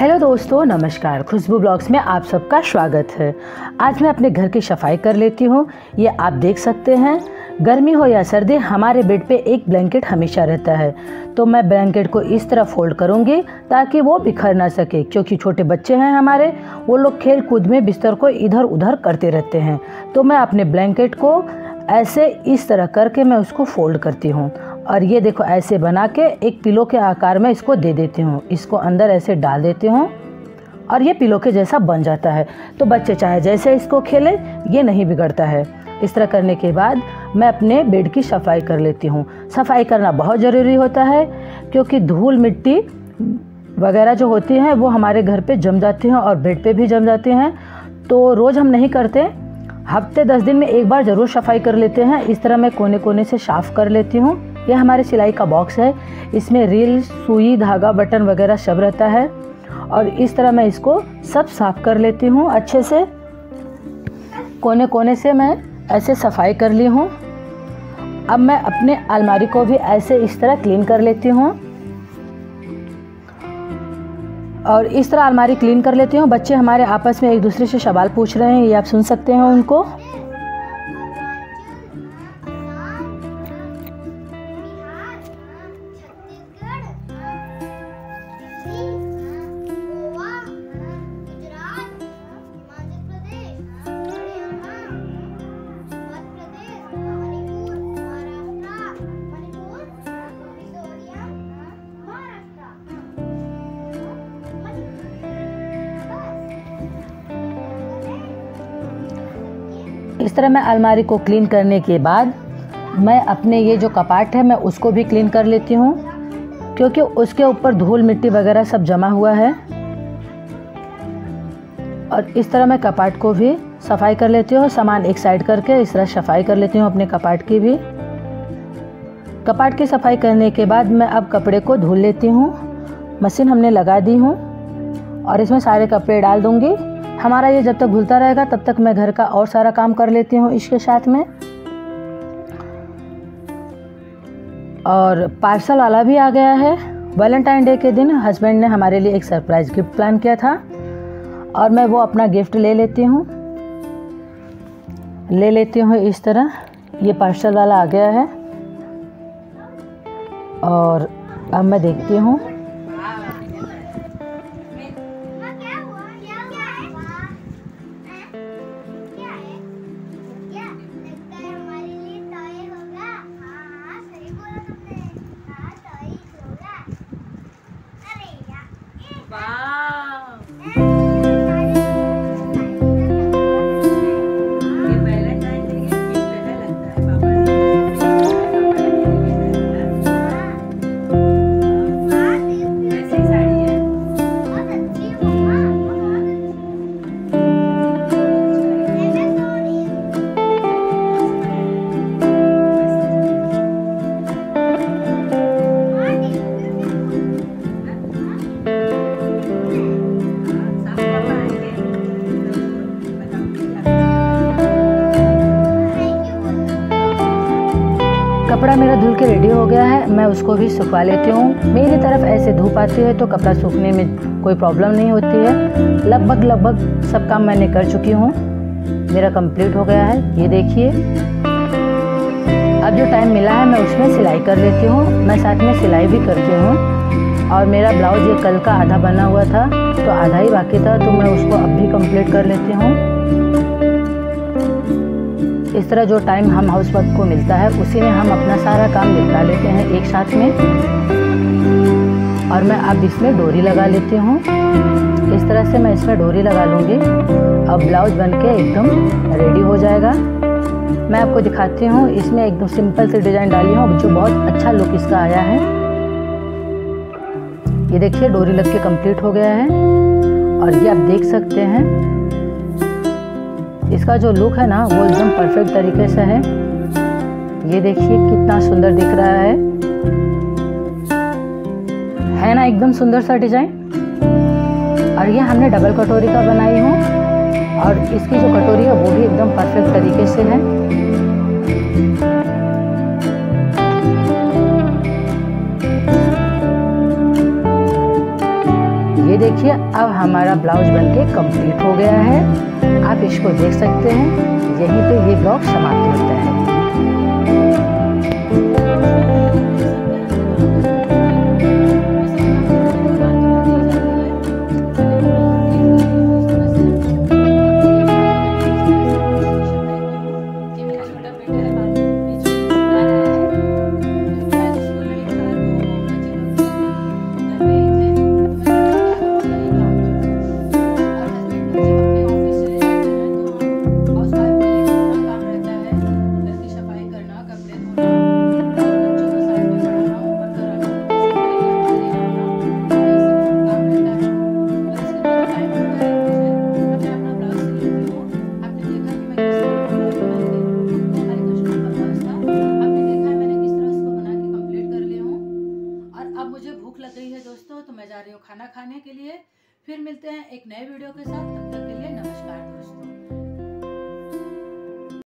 Hello दोस्तों, नमस्कार। खुशबू blogs में आप सबका स्वागत है। आज मैं अपने घर की सफ़ाई कर लेती हूँ। ये आप देख सकते हैं, गर्मी हो या सर्दी, हमारे बेड पे एक ब्लैंकेट हमेशा रहता है। तो मैं ब्लैंकेट को इस तरह फोल्ड करूँगी ताकि वो बिखर ना सके, क्योंकि छोटे बच्चे हैं हमारे, वो लोग खेल कूद में बिस्तर को इधर उधर करते रहते हैं। तो मैं अपने ब्लैंकेट को ऐसे इस तरह करके मैं उसको फोल्ड करती हूँ। और ये देखो, ऐसे बना के एक पिलो के आकार में इसको दे देती हूँ। इसको अंदर ऐसे डाल देती हूँ और ये पिलो के जैसा बन जाता है। तो बच्चे चाहे जैसे इसको खेले, ये नहीं बिगड़ता है। इस तरह करने के बाद मैं अपने बेड की सफ़ाई कर लेती हूँ। सफ़ाई करना बहुत ज़रूरी होता है, क्योंकि धूल मिट्टी वगैरह जो होती हैं, वो हमारे घर पे जम जाती हैं और बेड पे भी जम जाती हैं। तो रोज़ हम नहीं करते। हफ़्ते दस दिन में एक बार ज़रूर सफ़ाई कर लेते हैं। इस तरह मैं कोने कोने से साफ़ कर लेती हूँ। यह हमारे सिलाई का बॉक्स है। इसमें रील सुई, धागा, बटन वगैरह सब रहता है। और इस तरह मैं इसको सब साफ़ कर लेती हूँ अच्छे से। कोने कोने से मैं ऐसे सफ़ाई कर ली हूँ। अब मैं अपने अलमारी को भी ऐसे इस तरह क्लीन कर लेती हूँ। और इस तरह अलमारी क्लीन कर लेती हूँ। बच्चे हमारे आपस में एक दूसरे से सवाल पूछ रहे हैं, ये आप सुन सकते हैं उनको। इस तरह मैं अलमारी को क्लीन करने के बाद मैं अपने ये जो कपाट है, मैं उसको भी क्लीन कर लेती हूँ, क्योंकि उसके ऊपर धूल, मिट्टी वगैरह सब जमा हुआ है। और इस तरह मैं कपाट को भी सफ़ाई कर लेती हूँ सामान एक साइड करके इस तरह सफ़ाई कर लेती हूँ अपने कपाट की भी। कपाट की सफ़ाई करने के बाद मैं अब कपड़े को धुल लेती हूँ। मशीन हमने लगा दी हूँ और इसमें सारे कपड़े डाल दूँगी। हमारा ये जब तक धुलता रहेगा, तब तक मैं घर का और सारा काम कर लेती हूँ इसके साथ में। और पार्सल वाला भी आ गया है। वैलेंटाइन डे के दिन हस्बैंड ने हमारे लिए एक सरप्राइज़ गिफ्ट प्लान किया था और मैं वो अपना गिफ्ट ले लेती हूँ। ले लेती हूँ इस तरह। ये पार्सल वाला आ गया है। और अब मैं देखती हूँ। कपड़ा मेरा धुल के रेडी हो गया है, मैं उसको भी सुखवा लेती हूँ। मेरी तरफ़ ऐसे धूप आती है तो कपड़ा सूखने में कोई प्रॉब्लम नहीं होती है। लगभग लगभग सब काम मैंने कर चुकी हूँ। मेरा कंप्लीट हो गया है, ये देखिए। अब जो टाइम मिला है, मैं उसमें सिलाई कर लेती हूँ। मैं साथ में सिलाई भी करती हूँ। और मेरा ब्लाउज ये कल का आधा बना हुआ था तो आधा ही बाकी था तो मैं उसको अब भी कंप्लीट कर लेती हूँ। इस तरह जो टाइम हम हाउस वाइफ को मिलता है, उसी में हम अपना सारा काम निपटा लेते हैं एक साथ में। और मैं अब इसमें डोरी लगा लेती हूँ। इस तरह से मैं इसमें डोरी लगा लूँगी। अब ब्लाउज बन के एकदम रेडी हो जाएगा। मैं आपको दिखाती हूँ, इसमें एकदम सिंपल सी डिज़ाइन डाली हूँ, जो बहुत अच्छा लुक इसका आया है। ये देखिए, डोरी लग के कंप्लीट हो गया है। और ये आप देख सकते हैं। इसका जो लुक है ना, वो एकदम परफेक्ट तरीके से है। ये देखिए कितना सुंदर दिख रहा है। है ना एकदम सुंदर सा डिज़ाइन और ये हमने डबल कटोरी का बनाई हूँ। और इसकी जो कटोरी है, वो भी एकदम परफेक्ट तरीके से है। ये देखिए, अब हमारा ब्लाउज बनके कंप्लीट हो गया है। आप इसको देख सकते हैं। यहीं पे ये ब्लॉग समाप्त होता है। जा रही हूँ खाना खाने के लिए, फिर मिलते हैं एक नए वीडियो के साथ। तब तक के लिए नमस्कार दोस्तों।